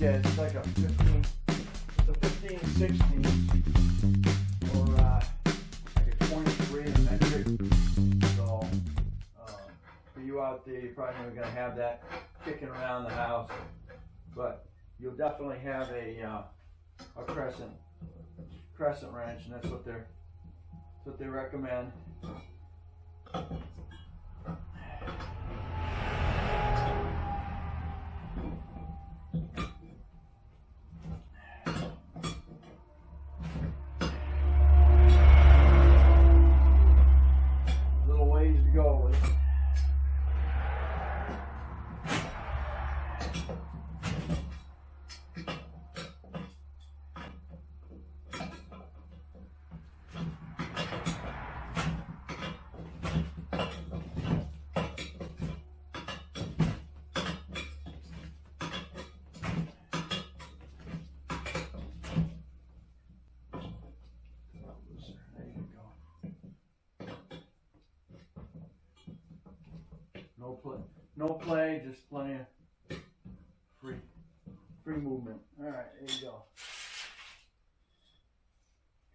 instead. It's like a 15, it's a 15, 16, or uh, like a 23 in metric. So um, for you out there, you're probably never gonna have that kicking around the house, but you'll definitely have a uh, a crescent crescent wrench, and that's what they're that's what they recommend. No play, no play, just plenty of free, free movement. All right, there you go.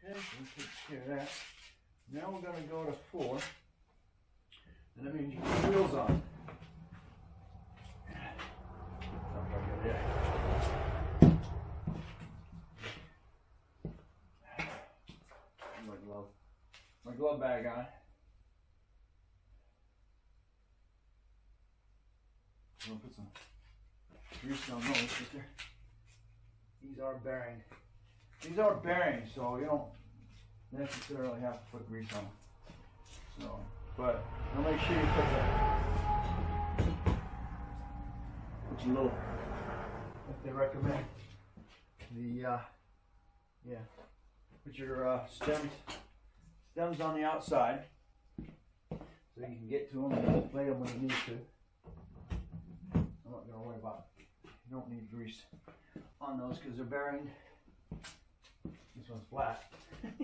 Okay, so take care of that. Now we're gonna go to four, and that means you put wheels on. My glove, my glove bag on. Gonna put some grease on those these are bearing. These are bearings, so you don't necessarily have to put grease on. them. So, but I'll make sure you put the put your little if they recommend the uh, yeah put your uh, stems stems on the outside so you can get to them and inflate them when you need to. I'm not gonna worry about it. On those because they're bearing. This one's flat.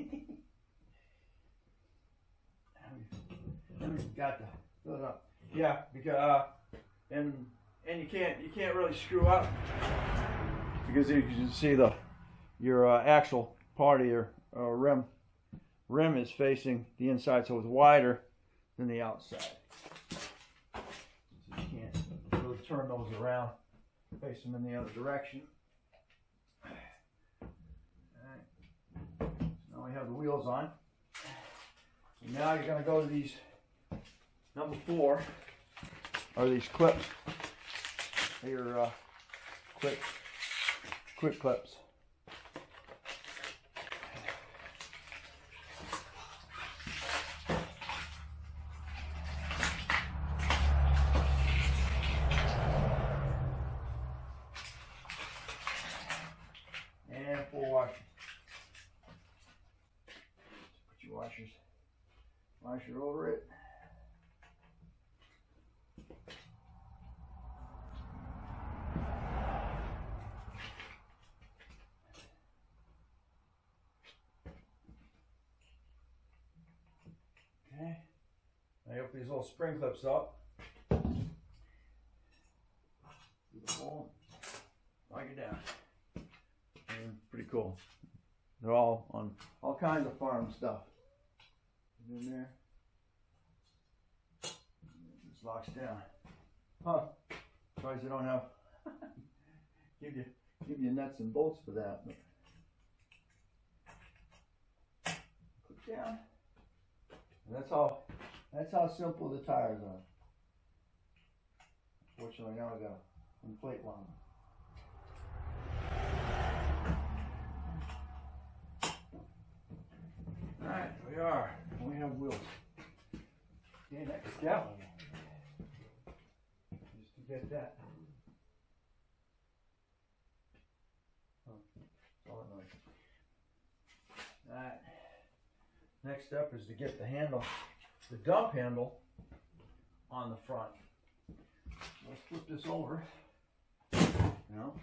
Got to fill it up. Yeah, because uh, and and you can't you can't really screw up because you can see the your uh, actual part of your uh, rim rim is facing the inside, so it's wider than the outside. So you can't really turn those around, face them in the other direction. So now we have the wheels on. Now you're gonna go to these number four are these clips. They are uh, quick quick clips. And four washers. Put your washers, washer over it. Okay. I open these little spring clips up. Through the hole, lock it down. And pretty cool. They're all on all kinds of farm stuff. In there. This locks down. Huh. Surprised they don't have give you give you nuts and bolts for that. But click down. And that's how that's how simple the tires are. Fortunately now I gotta inflate one. Alright, we are. We have wheels. Okay, next step. Get that. Oh, noise. Alright. Next step is to get the handle, the dump handle on the front. Let's flip this over. You know.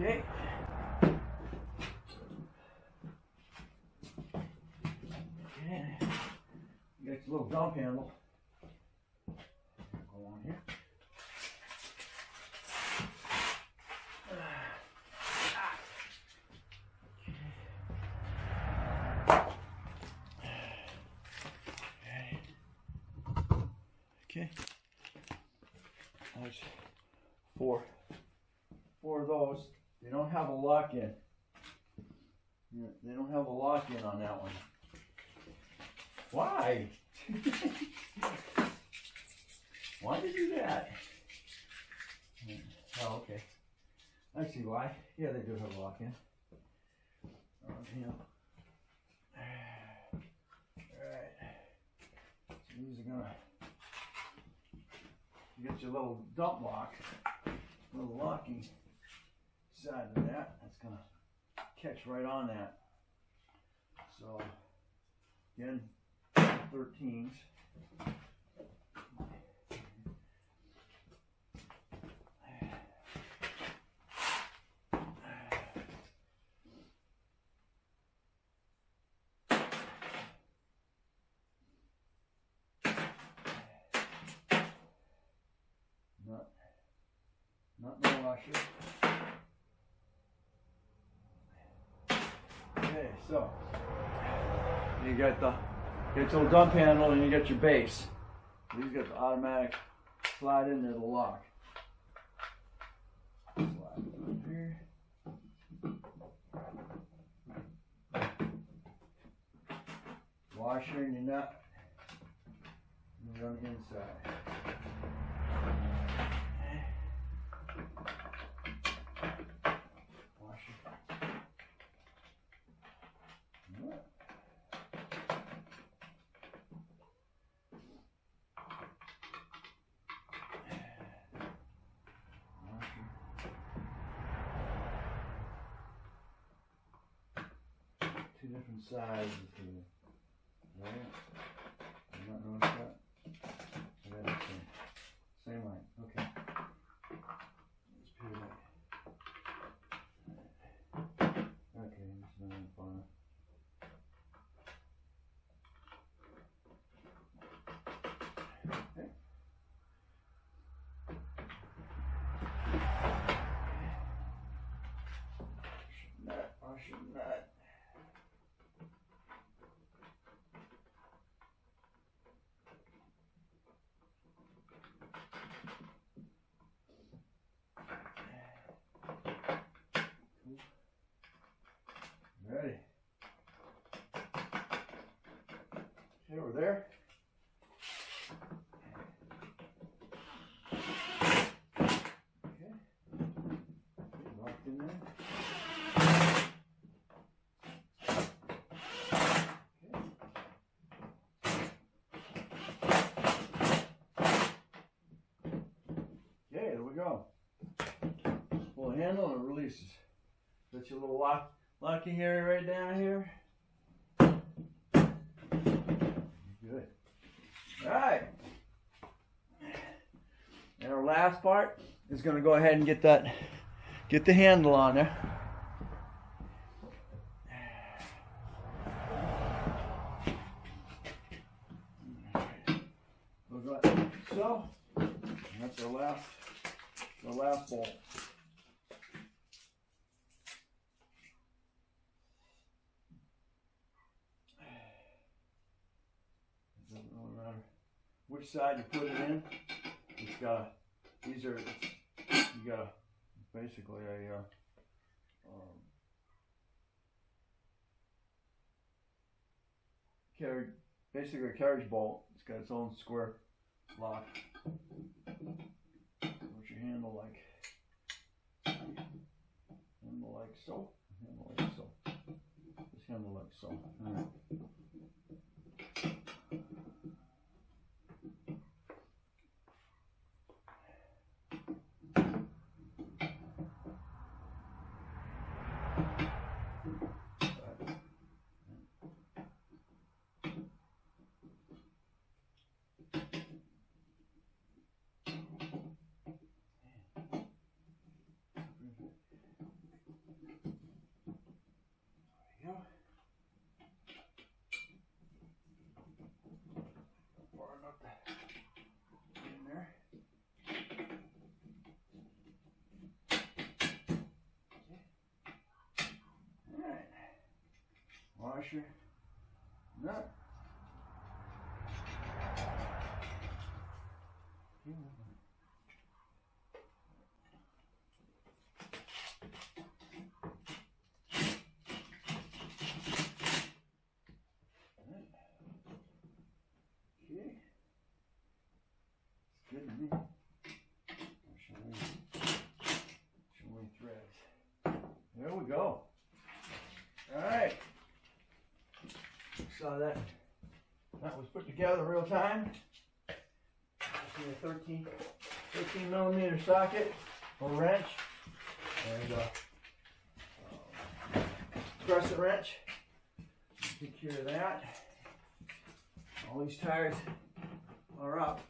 Okay. Okay. Got your little dump handle. Go on here. Okay. There's four. Four of those. They don't have a lock in. They don't have a lock in on that one. Why? why did you do that? Hmm. Oh, okay. I see why. Yeah, they do have a lock in. Oh, yeah. Alright. So these are gonna you get your little dump lock, little locking side of that. That's gonna catch right on that. So again, 13s. Not, not no washer. Okay, so you got the get your dump handle and you got your base. These got the automatic slide in there the lock. Slide here. Washer and your nut. And on the inside. Washer. Nut. Two different sizes here. Right? You not notice that? Yeah, that's same. Same line. Okay. Let's peel that. Okay, it's not fun. Okay. Nut, wash your nut. Ready. We're there. Okay. Locked in there. Okay. There we go. The handle and it releases. That's your little lock locking area right down here. All right. And our last part is going to go ahead and get that, get the handle on there. So. That's our last, the last bolt. It doesn't really matter side you put it in. It's got these are you got basically a uh, um, carriage basically a carriage bolt. It's got its own square lock. Which you handle like handle like so. Handle like so. Just handle like so. Show me threads. There we go. All right. Saw that. That was put together real time. This is a 13, 13 millimeter socket or wrench. And uh, crescent wrench. Of that. All these tires are up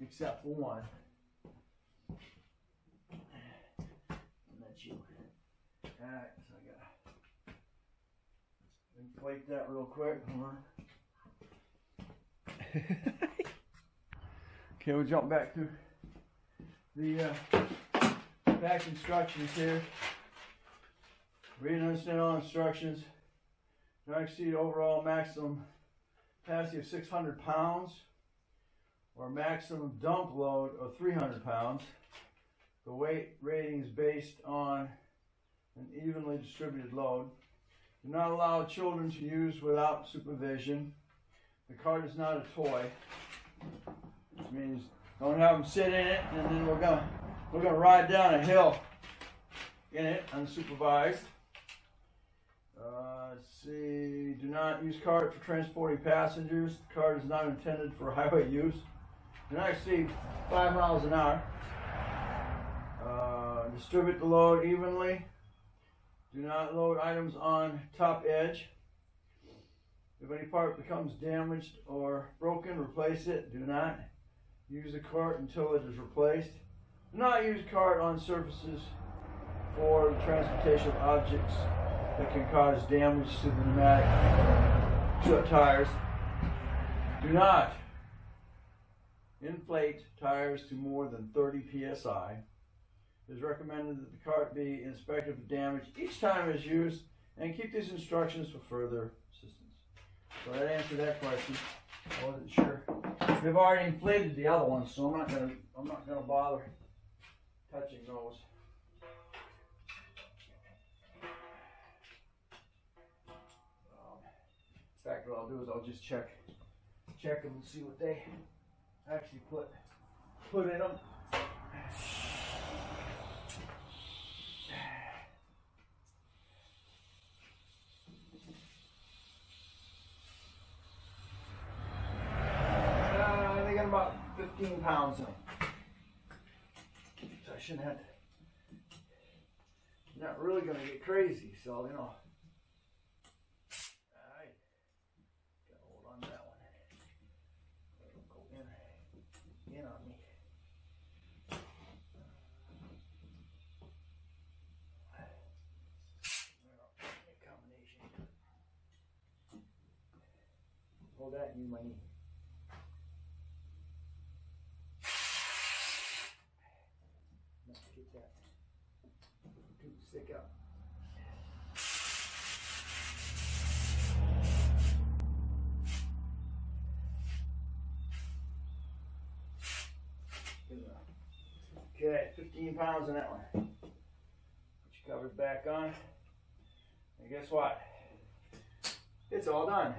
except for one. And that's you. I gotta inflate that real quick. Okay, we'll jump back to the uh, back instructions here. Read and understand all instructions. Not exceed overall maximum capacity of 600 pounds or maximum dump load of 300 pounds. The weight rating is based on an evenly distributed load. Do not allow children to use without supervision. The cart is not a toy. Which means don't have them sit in it and then we're gonna we're gonna ride down a hill in it unsupervised. Uh, let's see. Do not use cart for transporting passengers. The cart is not intended for highway use. Do not exceed five miles an hour. Uh, distribute the load evenly. Do not load items on top edge. If any part becomes damaged or broken, replace it. Do not use the cart until it is replaced. Do not use cart on surfaces for the transportation of objects that can cause damage to the pneumatic tires. Do not inflate tires to more than 30 psi. It is recommended that the cart be inspected for damage each time it's used and keep these instructions for further assistance. So that answered that question. I wasn't sure. They've already inflated the other ones, so I'm not gonna I'm not gonna bother touching those. Um, in fact, what I'll do is I'll just check check them and see what they actually put put in them. Uh, they got about 15 pounds them. So I shouldn't have to. Not really gonna get crazy, so you know. On on that and use my knee. To that too stick up. Okay, 15 pounds in that one. Put your covers back on. And guess what? It's all done.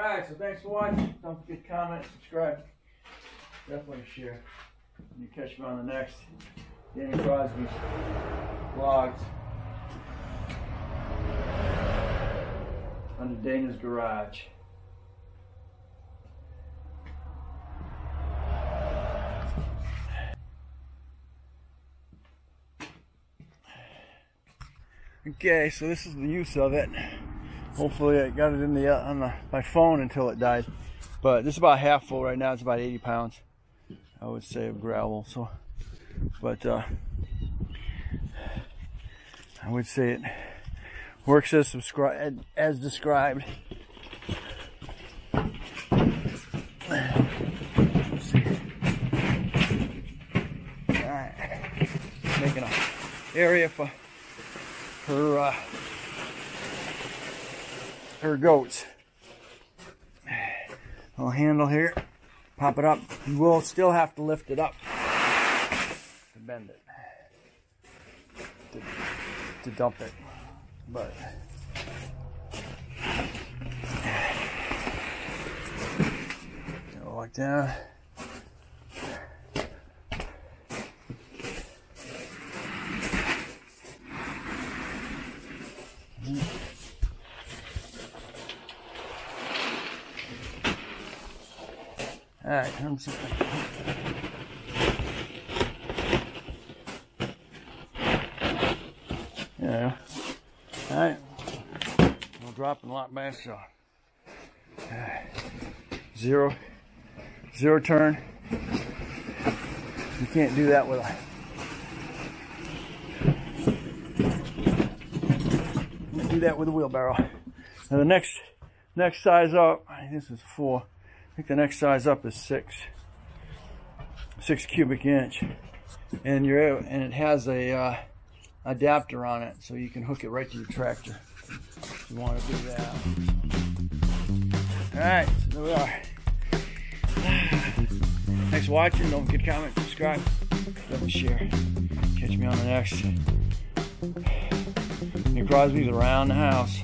Alright, so thanks for watching. Don't forget to comment, subscribe. Definitely share. You catch me on the next Dana Crosby's vlogs. Under Dana's garage. Okay, so this is the use of it. Hopefully, I got it in the uh, on the, my phone until it died. But this is about half full right now. It's about 80 pounds, I would say, of gravel. So, but uh, I would say it works as as described. Alright. Making an area for her uh, her goats. Little handle here, pop it up. You will still have to lift it up to bend it, to, to dump it, but. Go like that. All right, I'm just Yeah. All right. We'll drop and lock back so. Zero, zero turn. You can't do that with a. Do that with a wheelbarrow. Now the next, next size up. This is four. Think the next size up is six, six cubic inch, and you're and it has a uh, adapter on it, so you can hook it right to your tractor. If you want to do that. All right, so there we are. Thanks for watching. Don't forget to comment, subscribe, love and share. Catch me on the next. New Crosby's around the house.